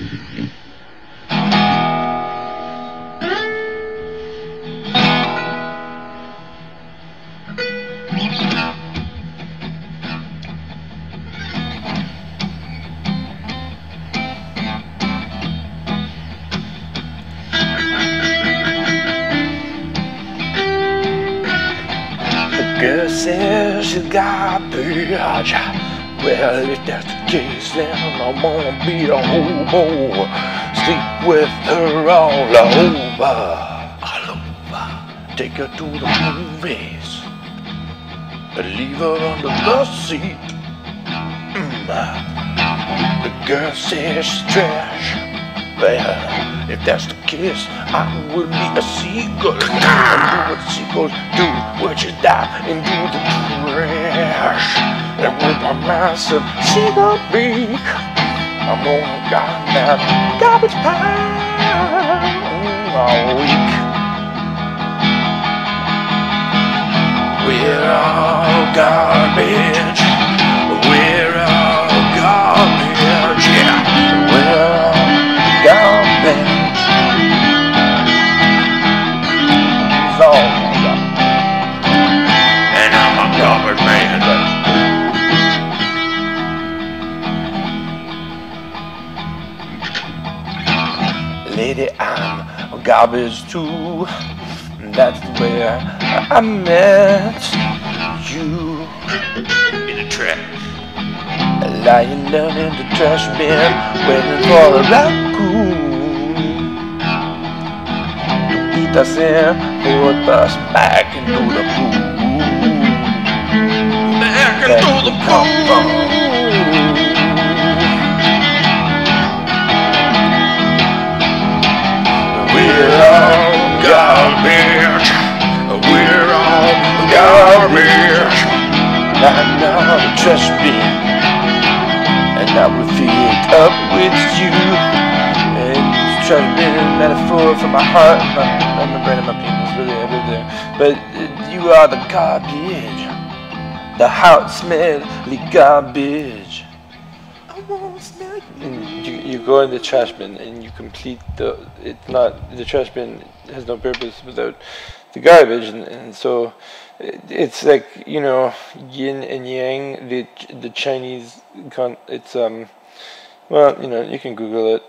The girl says she got bitch. Well, if that's the case, then I'm gonna be a hobo. Sleep with her all over, all over. Take her to the movies. Leave her under the seat. Mm. The girl says she's trash. Well, if that's the case, I will be a seagull and do what seagulls do, which is dive into the trash. And with my massive seagull beak, I'm gonna got that garbage pile all week. We're all garbage. Lady, I'm garbage too. That's where I met you in the trash. Lying down in the trash bin, waiting for a raccoon to eat us in, put us back into the pool. Trash bin, and I will fill it up with you. And trash bin is a metaphor for my heart, and my, and my brain, and my penis, really everything. But you are the garbage, the hot, smelly garbage. I won't smell you. And you, you go in the trash bin and you complete the. It's not the trash bin has no purpose without the garbage, and, and so it's like you know yin and yang. The the Chinese con. It's um. Well, you know you can Google it.